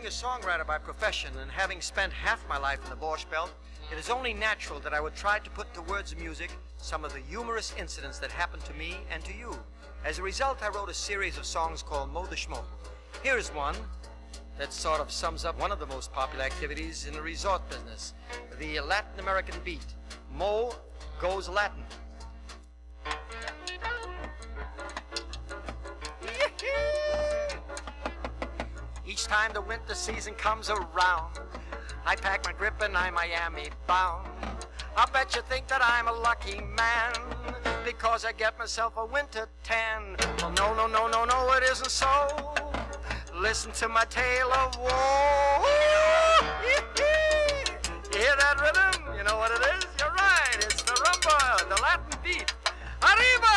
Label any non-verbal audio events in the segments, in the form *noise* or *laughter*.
Being a songwriter by profession and having spent half my life in the Borscht Belt, it is only natural that I would try to put to words of music some of the humorous incidents that happened to me and to you. As a result, I wrote a series of songs called Moe the Shmoe. Here's one that sort of sums up one of the most popular activities in the resort business, the Latin American beat. Moe goes Latin. Each time the winter season comes around, I pack my grip and I'm Miami bound. I bet you think that I'm a lucky man because I get myself a winter tan. Well, no, no, no, no, no, it isn't so. Listen to my tale of woe. *laughs* Hear that rhythm? You know what it is? You're right. It's the rumba, the Latin beat. Arriba!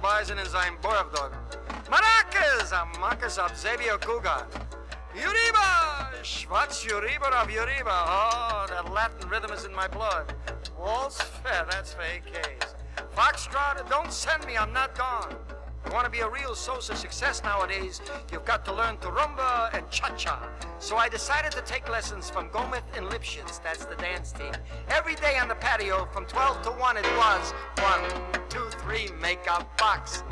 Reisen in sein Burgdorf. Maracas! Am Marcus of Xavier Cugat. Uriba! Schwarz Uriba of Uriba. Oh, that Latin rhythm is in my blood. Waltz fair, that's for AKs. Foxtrot, don't send me, I'm not gone. You want to be a real Sosa success nowadays, you've got to learn to rumba and cha-cha. So I decided to take lessons from Gomez and Lipschitz, that's the dance team. Every day on the patio from 12 to 1 it was one, two, three, make a box.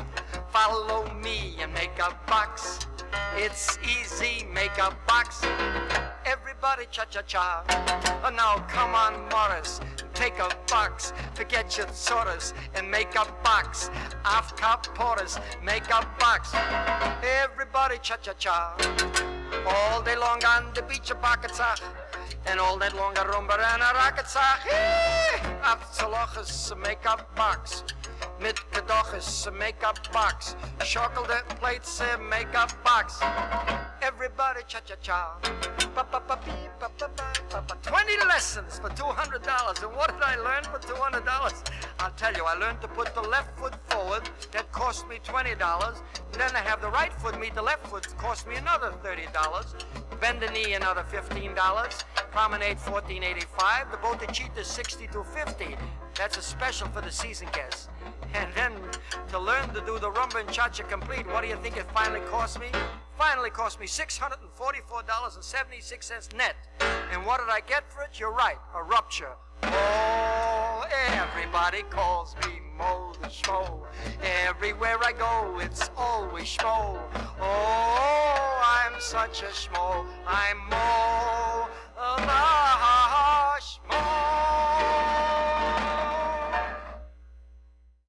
Follow me and make a box. It's easy, make a box. Everybody cha-cha-cha. Oh, now come on, Morris, take a box. Forget your sorters and make a box. After porters, make a box. Everybody cha-cha-cha. All day long on the beach of Bakatsa. And all night long a rumba and a rakatsa. After make a box. Mit gedoches make-up box. Chocolate plates make-up box. Everybody cha-cha-cha. Twenty lessons for $200. And what did I learn for $200? I'll tell you, I learned to put the left foot forward. That cost me $20. Then I have the right foot meet the left foot. Cost me another $30. Bend the knee, another $15. Promenade, $14.85. The Botticita, $62.50. That's a special for the season guests. And then to learn to do the rumba and cha-cha complete, what do you think it finally cost me? Finally cost me $644.76 net. And what did I get for it? You're right, a rupture. Oh, everybody calls me Moe the Shmoe. Everywhere I go, it's always Shmoe. Oh, I'm such a Shmoe. I'm Moe the